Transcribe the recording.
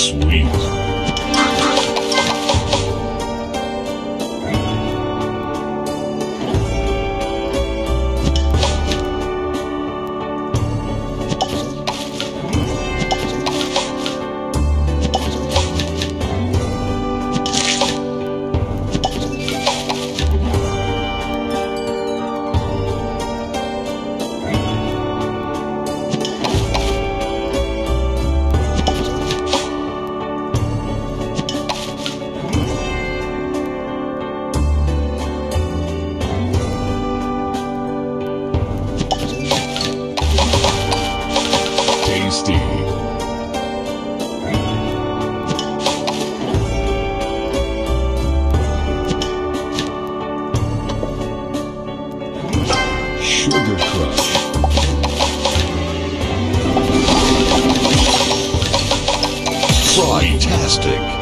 sweet. Fantastic.